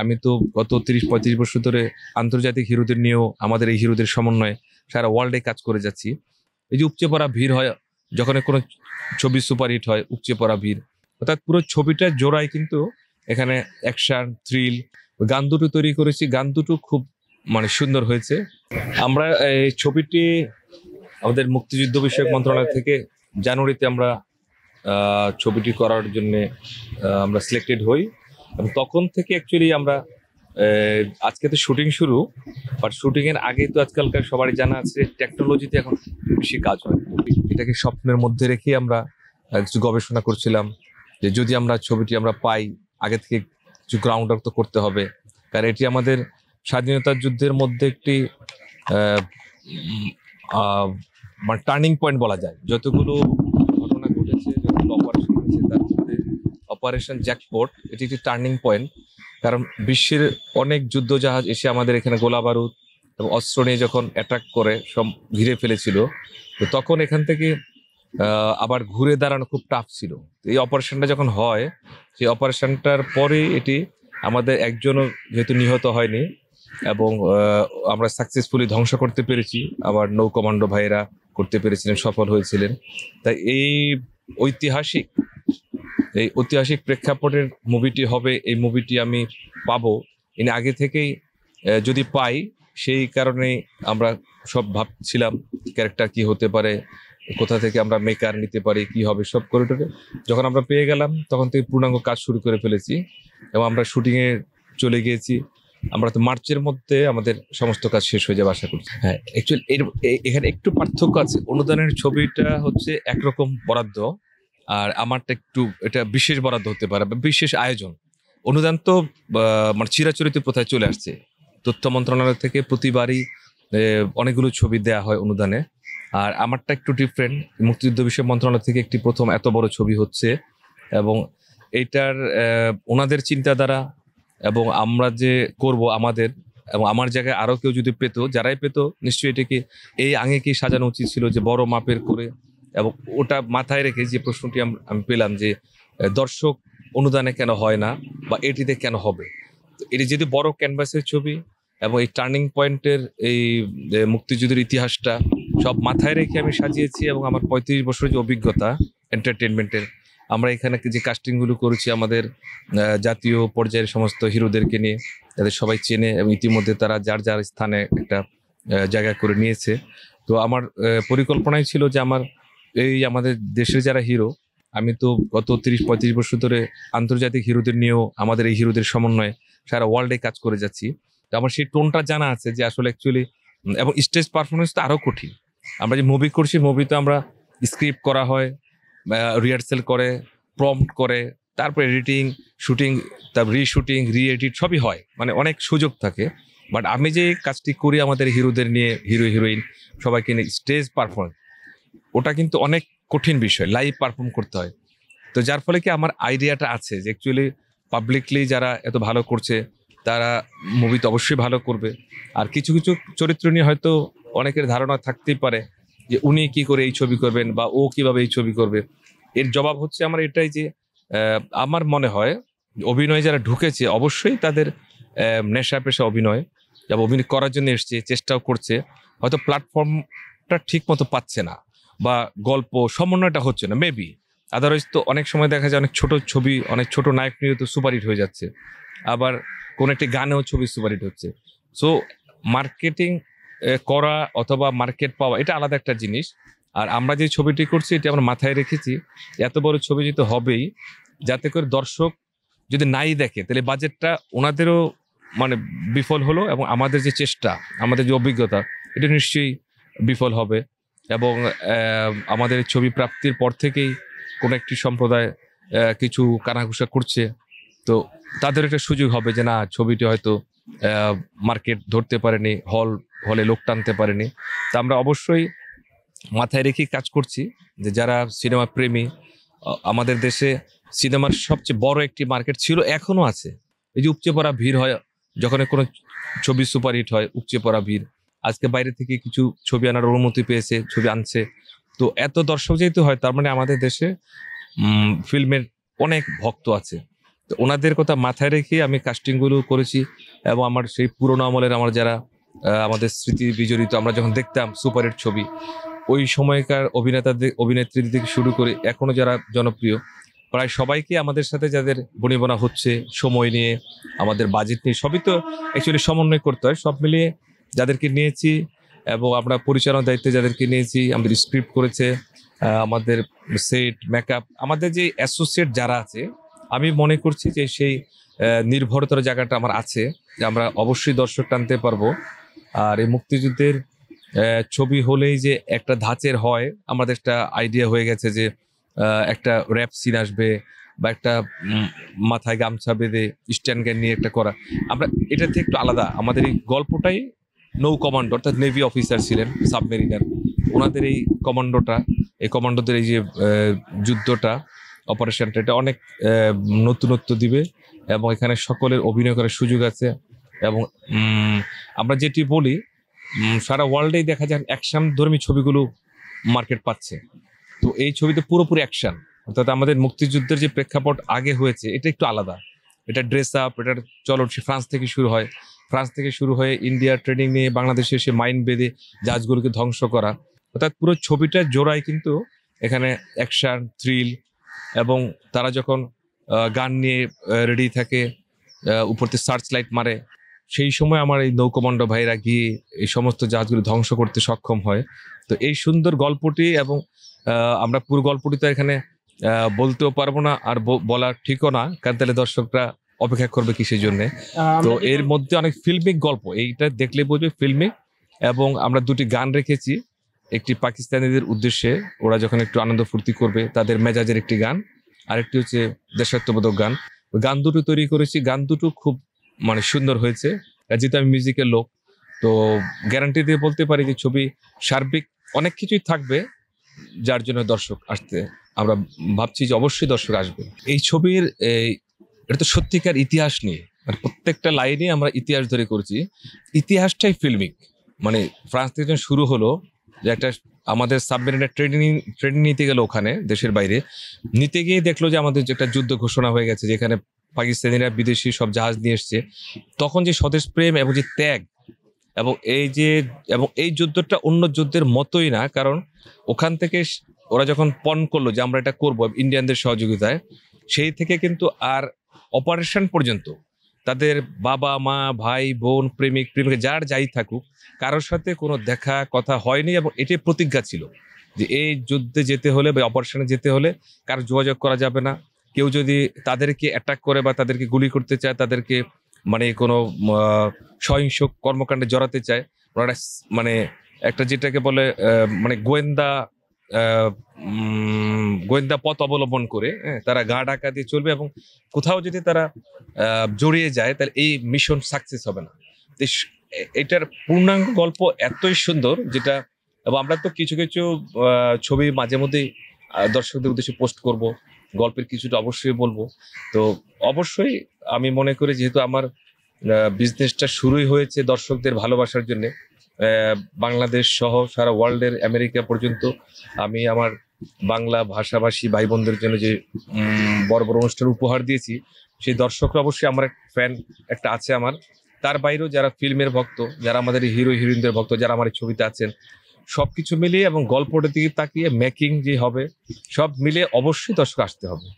আমি তো গত তিরিশ, পঁয়ত্রিশ বছর ধরে আন্তর্জাতিক হিরোদের নিয়েও আমাদের এই হিরোদের সমন্বয়ে সারা ওয়ার্ল্ডে কাজ করে যাচ্ছি। এই যে উপচে পড়া ভিড় হয়, যখন কোনো ছবি সুপারহিট হয়, উপচে পড়া ভিড়। অর্থাৎ পুরো ছবিটা জোড়ায় কিন্তু এখানে অ্যাকশন থ্রিল গান দুটো তৈরি করেছি। গান দুটো খুব মানে সুন্দর হয়েছে। আমরা এই ছবিটি আমাদের মুক্তিযুদ্ধ বিষয়ক মন্ত্রণালয় থেকে জানুয়ারিতে আমরা ছবিটি করার জন্য আমরা সিলেক্টেড হই। তখন থেকে অ্যাকচুয়ালি আমরা আজকে তো শুটিং শুরু বাট শুটিং এর আগে তো আজকালকার সবারই জানা আছে টেকনোলজিতে এখন বেশি কাজ হয়। এটাকে স্বপ্নের মধ্যে রেখে আমরা কিছু গবেষণা করছিলাম যে যদি আমরা ছবিটি আমরা পাই, আগে থেকে কিছু গ্রাউন্ড তো করতে হবে। কারণ এটি আমাদের স্বাধীনতা যুদ্ধের মধ্যে একটি মানে টার্নিং পয়েন্ট বলা যায়। যতগুলো ঘটনা ঘটেছে, যতগুলো অপারেশন হয়েছে, তার অপারেশন জ্যাকপট এটি একটি টার্নিং পয়েন্ট কারণ বিশ্বের অনেক যুদ্ধ জাহাজ এসে আমাদের এখানে গোলা বারুদ এবং অস্ত্র নিয়ে যখন অ্যাটাক করে, সব ঘিরে ফেলেছিল, তো তখন এখান থেকে আবার ঘুরে দাঁড়ানো খুব টাফ ছিল। এই অপারেশনটা যখন হয়, সেই অপারেশনটার পরে এটি আমাদের একজনও যেহেতু নিহত হয়নি এবং আমরা সাকসেসফুলি ধ্বংস করতে পেরেছি, আবার নৌ কমান্ডো ভাইয়েরা করতে পেরেছিলেন, সফল হয়েছিলেন। তাই এই ঐতিহাসিক এই ঐতিহাসিক প্রেক্ষাপটের মুভিটি হবে, এই মুভিটি আমি পাবো। এনে আগে থেকেই যদি পাই, সেই কারণে আমরা সব ভাবছিলাম ক্যারেক্টার কি হতে পারে, কোথা থেকে আমরা মেকার নিতে পারি, কি হবে, সব করে টোরে যখন আমরা পেয়ে গেলাম, তখন থেকে পূর্ণাঙ্গ কাজ শুরু করে ফেলেছি এবং আমরা শুটিংয়ে চলে গিয়েছি। আমরা তো মার্চের মধ্যে আমাদের সমস্ত কাজ শেষ হয়ে যাবে, আশা করছি। হ্যাঁ অ্যাকচুয়ালি এর এখানে একটু পার্থক্য আছে। অনুদানের ছবিটা হচ্ছে একরকম বরাদ্দ। আর আমারটা একটু, এটা বিশেষ বরাদ্দ হতে পারে, বা বিশেষ আয়োজন। অনুদান তো মানে চিরাচরিত প্রথায় চলে আসছে। তথ্য মন্ত্রণালয় থেকে প্রতিবারই অনেকগুলো ছবি দেয়া হয় অনুদানে। আর আমারটা একটু ডিফারেন্ট মুক্তিযুদ্ধ বিষয় মন্ত্রণালয় থেকে একটি প্রথম এত বড় ছবি হচ্ছে। এবং এইটার ওনাদের চিন্তাধারা এবং আমরা যে করব আমাদের, এবং আমার জায়গায় আরও কেউ যদি পেতো, যারাই পেতো, নিশ্চয়ই এটাকে, এই আঙে কি সাজানো উচিত ছিল যে বড় মাপের করে এবং ওটা মাথায় রেখে যে প্রশ্নটি আমি পেলাম যে দর্শক অনুদানে কেন হয় না বা এটিতে কেন হবে? এটি যদি বড় ক্যানভাসের ছবি এবং এই টার্নিং পয়েন্টের এই মুক্তিযুদ্ধের ইতিহাসটা সব মাথায় রেখে আমি সাজিয়েছি এবং আমার পঁয়ত্রিশ বছরের যে অভিজ্ঞতা এন্টারটেনমেন্টের আমরা এখানে যে কাস্টিংগুলো করেছি আমাদের জাতীয় পর্যায়ের সমস্ত হিরোদেরকে নিয়ে তাদের সবাই চেনে এবং ইতিমধ্যে তারা যার যার স্থানে একটা জায়গা করে নিয়েছে। তো আমার পরিকল্পনাই ছিল যে আমার এই আমাদের দেশের যারা হিরো আমি তো গত তিরিশ, পঁয়ত্রিশ বছর ধরে আন্তর্জাতিক হিরোদের নিয়েও আমাদের এই হিরোদের সমন্বয়ে সারা ওয়ার্ল্ডে কাজ করে যাচ্ছি। তো আমার সেই টোনটা জানা আছে যে আসলে অ্যাকচুয়ালি এবং স্টেজ পারফরমেন্স তো আরও কঠিন। আমরা যে মুভি করছি মুভি তো আমরা স্ক্রিপ্ট করা হয় রিহার্সেল করে প্রম্পট করে, তারপর এডিটিং শুটিং তারপর রিশুটিং রি এডিট সবই হয়। মানে অনেক সুযোগ থাকে। বাট আমি যে কাজটি করি আমাদের হিরোদের নিয়ে হিরো হিরোইন সবাইকে নিয়ে স্টেজ পারফর্ম ওটা কিন্তু অনেক কঠিন বিষয় লাইভ পারফর্ম করতে হয়। তো যার ফলে কি আমার আইডিয়াটা আছে যে অ্যাকচুয়ালি পাবলিকলি যারা এত ভালো করছে, তারা মুভিতে অবশ্যই ভালো করবে। আর কিছু কিছু চরিত্র নিয়ে হয়তো অনেকের ধারণা থাকতেই পারে যে উনি কি করে এই ছবি করবেন বা ও কীভাবে এই ছবি করবে। এর জবাব হচ্ছে আমার এটাই যে আমার মনে হয় অভিনয় যারা ঢুকেছে, অবশ্যই তাদের নেশা পেশা অভিনয় যারা অভিনয় করার জন্য এসছে, চেষ্টাও করছে। হয়তো প্ল্যাটফর্মটা ঠিক মতো পাচ্ছে না। বা গল্প সমন্বয়টা হচ্ছে না মেবি আদারওয়াইজ তো অনেক সময় দেখা যায় অনেক ছোট ছবি, অনেক ছোট নায়ক নিয়ে তো সুপারহিট হয়ে যাচ্ছে। আবার কোন একটি গানেও ছবি সুপারহিট হচ্ছে। সো মার্কেটিং করা অথবা মার্কেট পাওয়া, এটা আলাদা একটা জিনিস। আর আমরা যে ছবিটি করছি, এটি আমরা মাথায় রেখেছি, এত বড় ছবি যেহেতু হবেই, যাতে করে দর্শক যদি নাই দেখে, তাহলে বাজেটটা ওনাদেরও মানে বিফল হলো এবং আমাদের যে চেষ্টা, আমাদের যে অভিজ্ঞতা, এটা নিশ্চয়ই বিফল হবে। এবং আমাদের ছবি প্রাপ্তির পর থেকেই কোনো একটি সম্প্রদায় কিছু কানাঘুষা করছে। তো তাদের একটা সুযোগ হবে যে না, ছবিটি হয়তো মার্কেট ধরতে পারেনি, হল, হলে লোক টানতে পারেনি। তা আমরা অবশ্যই মাথায় রেখেই কাজ করছি যে যারা সিনেমা প্রেমী আমাদের দেশে সিনেমার সবচেয়ে বড় একটি মার্কেট ছিল, এখনও আছে। এই যে উপচে পড়া ভিড় হয় যখন কোনো ছবি সুপারহিট হয়, উপচে পড়া ভিড়। আজকে বাইরে থেকে কিছু ছবি আনার অনুমতি পেয়েছে, ছবি আনছে। তো এত দর্শক যেহেতু হয়, তার মানে আমাদের দেশে ফিল্মের অনেক ভক্ত আছে। তো ওনাদের কথা মাথায় রেখে আমি কাস্টিংগুলো করেছি এবং আমার সেই পুরোনো আমলের আমার যারা আমাদের স্মৃতি বিজড়িত, আমরা যখন দেখতাম সুপারহিট ছবি, ওই সময়কার অভিনেতাদের, অভিনেত্রীদের থেকে শুরু করে এখনও যারা জনপ্রিয়, প্রায় সবাইকে আমাদের সাথে যাদের বনিবনা হচ্ছে, সময় নিয়ে, আমাদের বাজেট নিয়ে, সবই তো অ্যাকচুয়ালি সমন্বয় করতে হয়, সব মিলিয়ে যাদেরকে নিয়েছি এবং আমরা পরিচালনার দায়িত্বে যাদেরকে নিয়েছি, আমাদের স্ক্রিপ্ট করেছে আমাদের সেট মেকআপ আমাদের যে অ্যাসোসিয়েট যারা আছে, আমি মনে করছি যে সেই নির্ভরতার জায়গাটা আমার আছে, যে আমরা অবশ্যই দর্শক টানতে পারব। আর এই মুক্তিযুদ্ধের ছবি হলেই যে একটা ধাঁচের হয়, আমাদের একটা আইডিয়া হয়ে গেছে যে একটা র্যাপ সিন আসবে বা একটা মাথায় গামছা বেঁধে স্ট্যান্ড গ্যান নিয়ে একটা করা। আমরা এটা থেকে একটু আলাদা। আমাদের এই গল্পটাই নৌ কমান্ডো অর্থাৎ নেভি অফিসার ছিলেন সাবমেরিনার ওনাদের এই কমান্ডোটা এই কমান্ডোদের এই যে যুদ্ধটা অপারেশনটা এটা অনেক নতুনত্ব দিবে এবং এখানে সকলের অভিনয় করার সুযোগ আছে এবং আমরা যেটি বলি সারা ওয়ার্ল্ডেই দেখা যায় অ্যাকশন ধর্মী ছবিগুলো মার্কেট পাচ্ছে। তো এই ছবিতে পুরোপুরি অ্যাকশন অর্থাৎ আমাদের মুক্তিযুদ্ধের যে প্রেক্ষাপট আগে হয়েছে, এটা একটু আলাদা। এটা ড্রেস আপ এটার চলন ফ্রান্স থেকে শুরু হয়। ফ্রান্স থেকে শুরু হয়ে ইন্ডিয়া ট্রেনিং নিয়ে বাংলাদেশে এসে মাইন্ড বেঁধে জাহাজগুলোকে ধ্বংস করা। অর্থাৎ পুরো ছবিটা জোড়ায় কিন্তু এখানে অ্যাকশন, থ্রিল এবং তারা যখন গান নিয়ে রেডি থাকে উপরতে সার্চ লাইট মারে, সেই সময় আমার এই নৌকমান্ড ভাইরা গিয়ে এই সমস্ত জাহাজগুলো ধ্বংস করতে সক্ষম হয়। তো এই সুন্দর গল্পটি এবং আমরা পুরো গল্পটি তো এখানে বলতেও পারব না আর ব- বলা ঠিকও না। কারণ তাহলে দর্শকরা অপেক্ষা করবে কিসের জন্য? তো এর মধ্যে অনেক ফিল্মিক গল্প এইটা দেখলে বুঝবে ফিল্মিক এবং আমরা দুটি গান রেখেছি। একটি পাকিস্তানিদের উদ্দেশ্যে ওরা যখন একটু আনন্দ ফুর্তি করবে তাদের মেজাজের একটি গান আরেকটি হচ্ছে দেশাত্মবোধক গান। ওই গান দুটো তৈরি করেছি গান দুটো খুব মানে সুন্দর হয়েছে। যেহেতু আমি মিউজিকের লোক তো গ্যারান্টি দিয়ে বলতে পারি যে ছবি সার্বিক অনেক কিছুই থাকবে যার জন্য দর্শক আসতে আমরা ভাবছি যে অবশ্যই দর্শক আসবে। এই ছবির এই এটা তো সত্যিকার ইতিহাস নিয়ে। মানে প্রত্যেকটা লাইনে আমরা ইতিহাস ধরে করছি। ইতিহাসটাই ফিল্মিক। মানে ফ্রান্স থেকে যখন শুরু হলো, যে একটা আমাদের সাবমেরিনের ট্রেনিং ট্রেনিং নিতে গেল ওখানে, দেশের বাইরে, নিতে গিয়ে দেখল যে আমাদের যে একটা যুদ্ধ ঘোষণা হয়ে গেছে, যেখানে পাকিস্তানিরা বিদেশি সব জাহাজ নিয়ে এসছে, তখন যে স্বদেশ প্রেম এবং যে ত্যাগ, এবং এই যে, এবং এই যুদ্ধটা অন্য যুদ্ধের মতোই না, কারণ ওখান থেকে ওরা যখন পণ করল যে আমরা এটা করব, ইন্ডিয়ানদের সহযোগিতায়, সেই থেকে কিন্তু আর অপারেশন পর্যন্ত। তাদের বাবা, মা, ভাই, বোন, প্রেমিক প্রেমিক যার যাই থাকুক, কারোর সাথে কোনো দেখা, কথা হয়নি এবং এটি প্রতিজ্ঞা ছিল যে এই যুদ্ধে যেতে হলে বা অপারেশনে যেতে হলে কারও যোগাযোগ করা যাবে না। কেউ যদি তাদেরকে অ্যাটাক করে বা তাদেরকে গুলি করতে চায়, তাদেরকে মানে কোনো সহিংস কর্মকাণ্ডে জড়াতে চায় স- মানে একটা যেটাকে বলে মানে গোয়েন্দা গোয়েন্দা পথ অবলম্বন করে হ্যাঁ, তারা গা ঢাকা দিয়ে চলবে এবং কোথাও যদি তারা জড়িয়ে যায় তাহলে এই মিশন সাকসেস হবে না। এটার পূর্ণাঙ্গ গল্প এতই সুন্দর যেটা এবং আমরা তো কিছু কিছু ছবি মাঝে মধ্যেই দর্শকদের উদ্দেশ্যে পোস্ট করব গল্পের কিছুটা অবশ্যই বলব। তো অবশ্যই আমি মনে করি যেহেতু আমার বিজনেসটা শুরুই হয়েছে দর্শকদের ভালোবাসার জন্যে বাংলাদেশ সহ সারা ওয়ার্ল্ডের আমেরিকা পর্যন্ত আমি আমার বাংলা ভাষাভাষী ভাই বোনদের জন্য যে বড় বড় অনুষ্ঠান উপহার দিয়েছি, সেই দর্শকরা অবশ্যই আমার ফ্যান একটা আছে আমার। তার বাইরেও যারা ফিল্মের ভক্ত, যারা আমাদের হিরো হিরোইনদের ভক্ত, যারা আমার ছবিতে আছেন সব কিছু মিলিয়ে এবং গল্পটার দিকে তাকিয়ে মেকিং যে হবে, সব মিলিয়ে অবশ্যই দর্শক আসতে হবে।